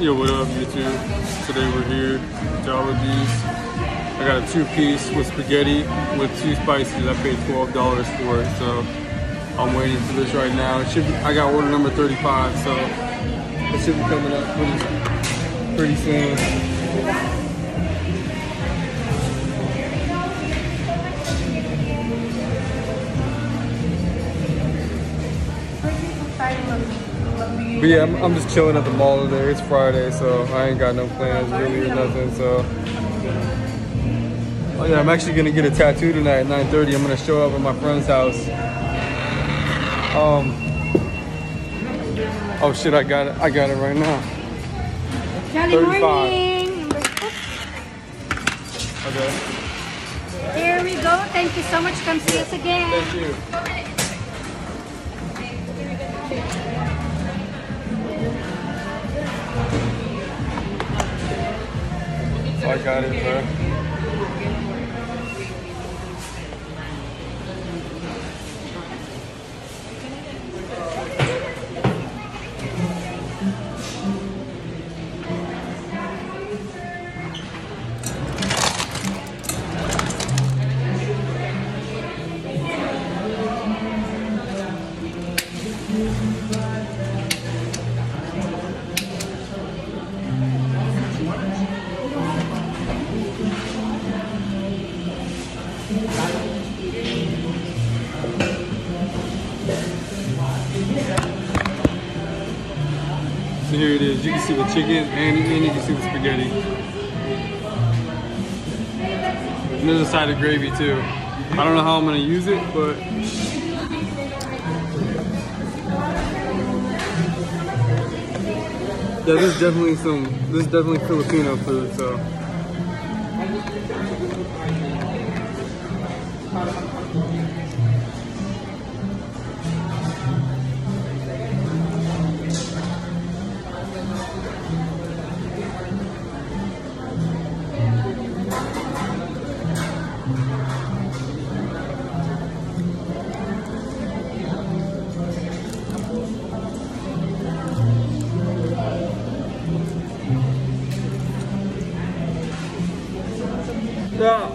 Yo, what up, YouTube? Today we're here, Jollibee. I got a two-piece with spaghetti with two spices. I paid $12 for it, so I'm waiting for this right now. It should be, I got order number 35, so it should be coming up pretty, pretty soon. But yeah, I'm, I'm just chilling at the mall today. It's Friday, so I ain't got no plans really or nothing. So, oh yeah, I'm actually gonna get a tattoo tonight at 9:30. I'm gonna show up at my friend's house. Um. Oh shit, I got it. I got it right now. Jolly 35. morning! Okay. Here we go. Thank you so much. Come see us again. Thank you. I got it, bro. So here it is. You can see the chicken and, and you can see the spaghetti. And there's a side of gravy too. I don't know how I'm gonna use it, but yeah, this is definitely some. This is definitely Filipino food. So 对啊。